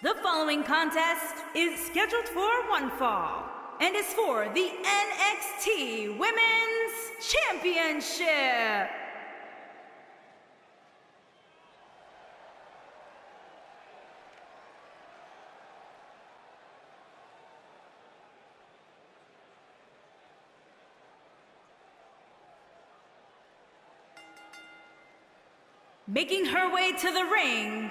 The following contest is scheduled for one fall and is for the NXT Women's Championship. Making her way to the ring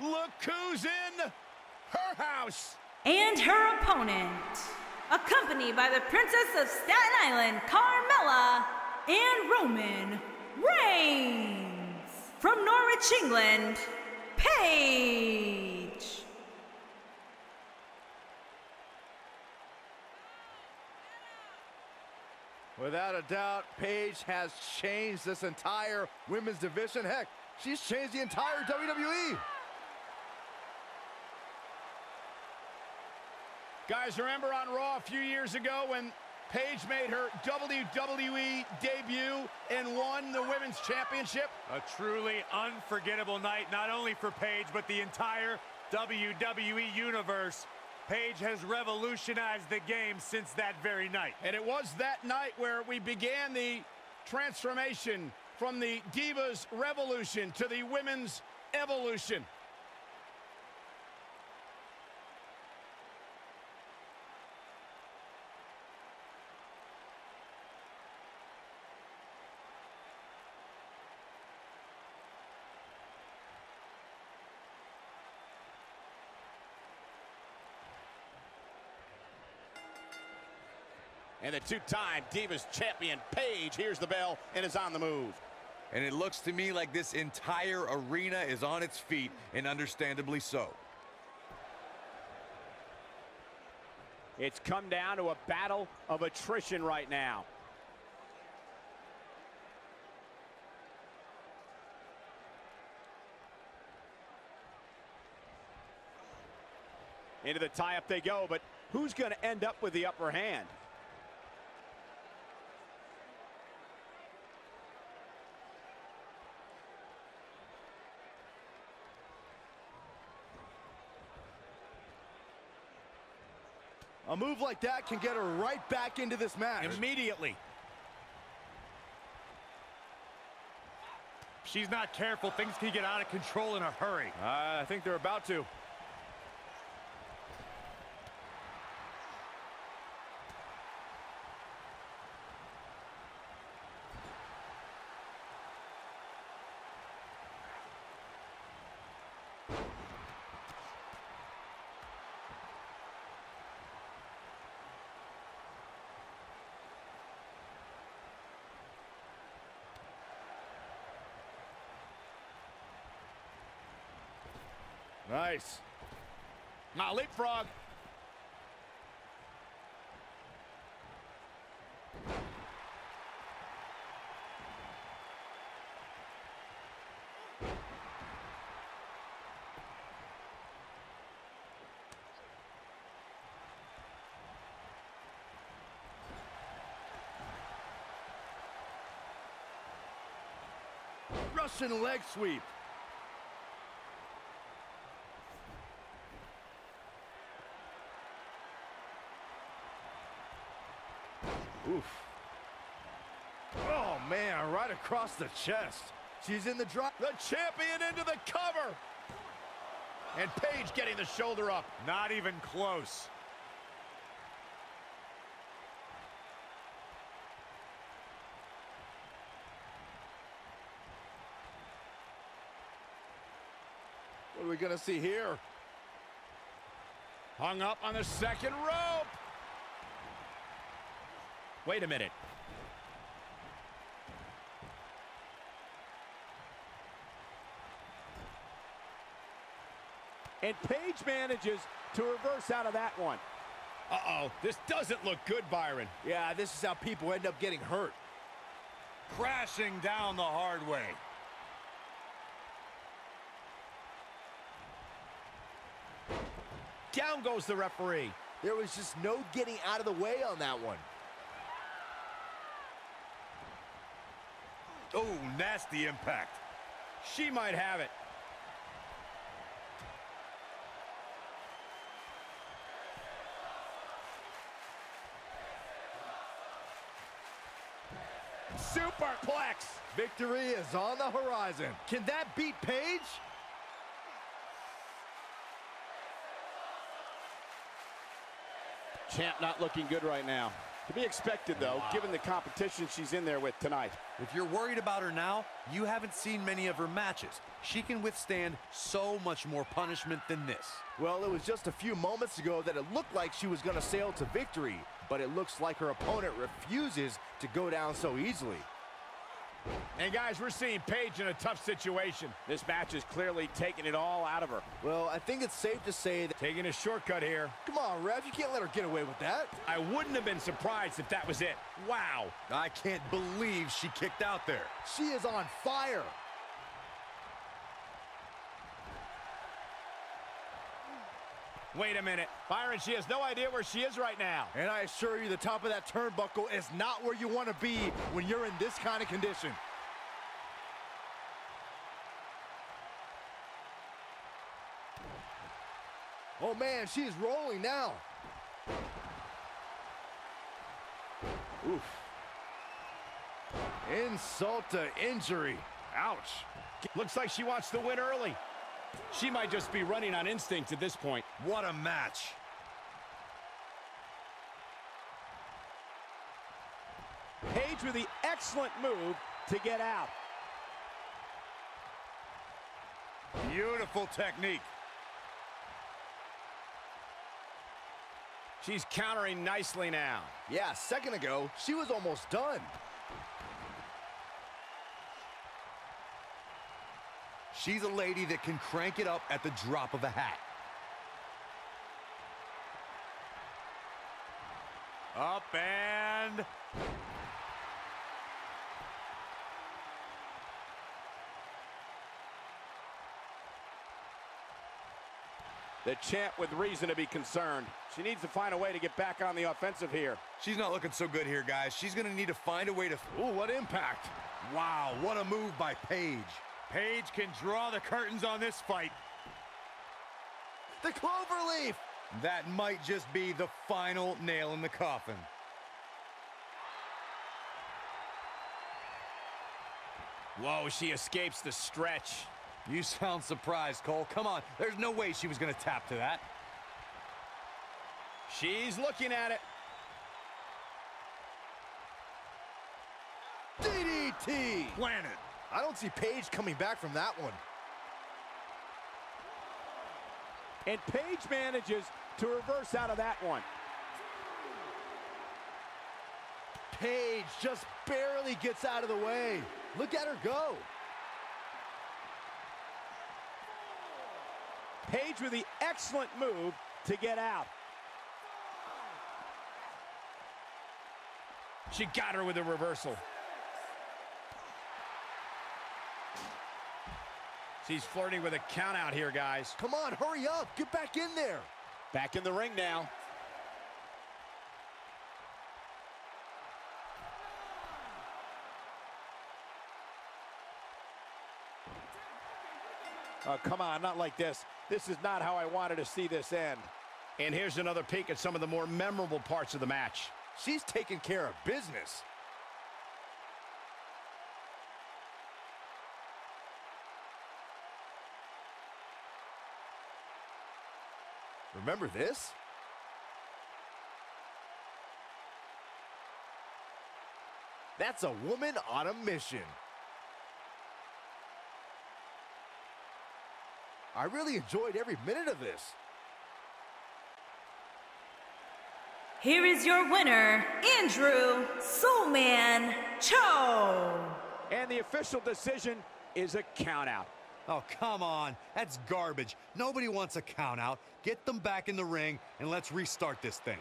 Look who's in her house. And her opponent, accompanied by the Princess of Staten Island, Carmella, and Roman Reigns. From Norwich, England, Paige. Without a doubt, Paige has changed this entire women's division. Heck, she's changed the entire. WWE. Guys, remember on Raw a few years ago when Paige made her WWE debut and won the Women's Championship? A truly unforgettable night, not only for Paige, but the entire WWE Universe. Paige has revolutionized the game since that very night. And it was that night where we began the transformation from the Divas Revolution to the Women's Evolution. And the two-time Divas champion, Paige, hears the bell and is on the move. And it looks to me like this entire arena is on its feet, and understandably so. It's come down to a battle of attrition right now. Into the tie-up they go, but who's going to end up with the upper hand? A move like that can get her right back into this match. Immediately. She's not careful, things can get out of control in a hurry. Uh, I think they're about to. Nice. Now leapfrog. Russian leg sweep. Oof. Oh, man, right across the chest. She's in the drop. The champion into the cover. And Paige getting the shoulder up. Not even close. What are we going to see here? Hung up on the second rope. Wait a minute. And Paige manages to reverse out of that one. Uh-oh, this doesn't look good, Byron. Yeah, this is how people end up getting hurt. Crashing down the hard way. Down goes the referee. There was just no getting out of the way on that one. Oh, nasty impact. She might have it. Superplex. Victory is on the horizon. Can that beat Paige? Champ not looking good right now. To be expected, though, given the competition she's in there with tonight. If you're worried about her now, you haven't seen many of her matches. She can withstand so much more punishment than this. Well, it was just a few moments ago that it looked like she was going to sail to victory, but it looks like her opponent refuses to go down so easily. And guys, we're seeing Paige in a tough situation. This match is clearly taking it all out of her. Well, I think it's safe to say that... Taking a shortcut here. Come on, Rev, you can't let her get away with that. I wouldn't have been surprised if that was it. Wow. I can't believe she kicked out there. She is on fire. Wait a minute. Byron, she has no idea where she is right now. And I assure you, the top of that turnbuckle is not where you want to be when you're in this kind of condition. Oh man, she is rolling now. Oof. Insult to injury. Ouch. Looks like she wants to win early. She might just be running on instinct at this point. What a match. Paige with the excellent move to get out. Beautiful technique. She's countering nicely now. Yeah, a second ago, she was almost done. She's a lady that can crank it up at the drop of a hat. Up and... The champ with reason to be concerned. She needs to find a way to get back on the offensive here. She's not looking so good here, guys. She's going to need to find a way to... Ooh, what impact. Wow, what a move by Paige. Paige can draw the curtains on this fight. The cloverleaf. That might just be the final nail in the coffin. Whoa, she escapes the stretch. You sound surprised, Cole. Come on, there's no way she was going to tap to that. She's looking at it. DDT. Planet. I don't see Paige coming back from that one. And Paige manages to reverse out of that one. Paige just barely gets out of the way. Look at her go. Paige with the excellent move to get out. She got her with a reversal. She's flirting with a count out here, guys. Come on, hurry up. Get back in there. Back in the ring now. Oh, come on, not like this. This is not how I wanted to see this end. And here's another peek at some of the more memorable parts of the match. She's taking care of business. Remember this? That's a woman on a mission. I really enjoyed every minute of this. here is your winner, Andrew Soulman Cho. And the official decision is a countout. Oh, come on. That's garbage. Nobody wants a count out. Get them back in the ring, and let's restart this thing.